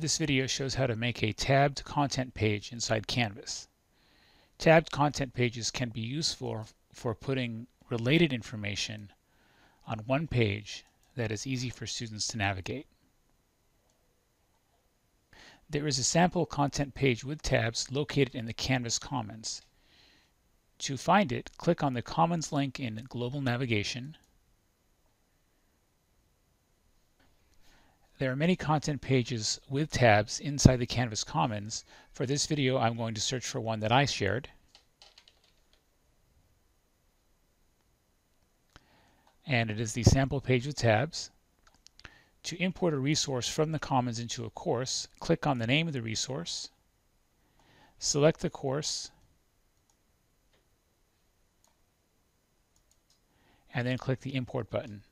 This video shows how to make a tabbed content page inside Canvas. Tabbed content pages can be useful for putting related information on one page that is easy for students to navigate. There is a sample content page with tabs located in the Canvas Commons. To find it, click on the Commons link in Global Navigation. There are many content pages with tabs inside the Canvas Commons. For this video, I'm going to search for one that I shared. And it is the sample page with tabs. To import a resource from the Commons into a course, click on the name of the resource, select the course, and then click the Import button.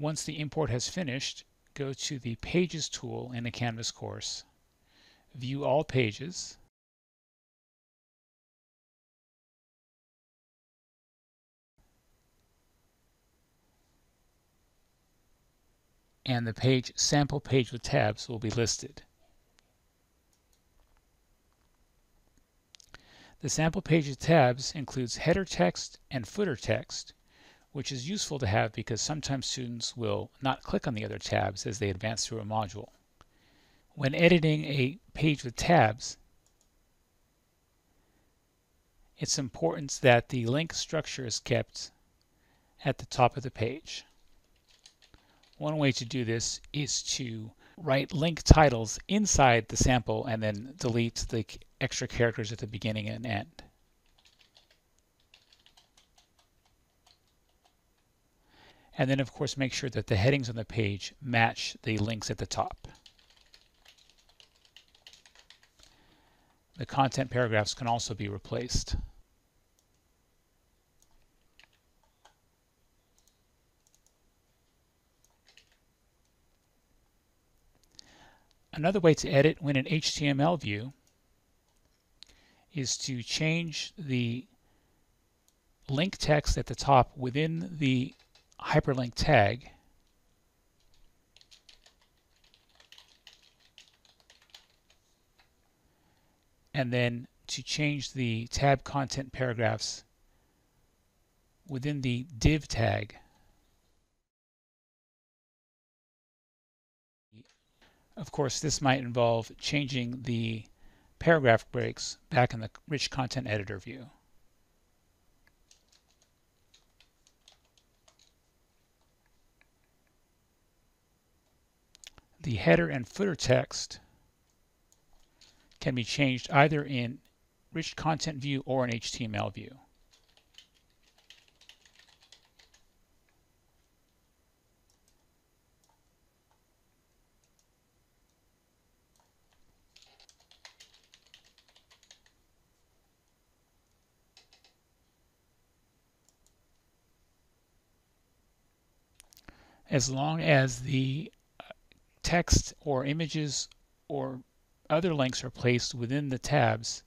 Once the import has finished, go to the Pages tool in the Canvas course, view all pages, and the page sample page with tabs will be listed. The sample page with tabs includes header text and footer text, which is useful to have because sometimes students will not click on the other tabs as they advance through a module. When editing a page with tabs, it's important that the link structure is kept at the top of the page. One way to do this is to write link titles inside the sample and then delete the extra characters at the beginning and end. And then of course make sure that the headings on the page match the links at the top. The content paragraphs can also be replaced. Another way to edit when in HTML view is to change the link text at the top within the hyperlink tag and then to change the tab content paragraphs within the div tag Of course, this might involve changing the paragraph breaks back in the Rich Content Editor view. The header and footer text can be changed either in Rich Content View or an HTML view. as long as the text or images or other links are placed within the tabs,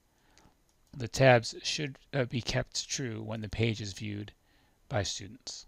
the tabs should uh, be kept true when the page is viewed by students.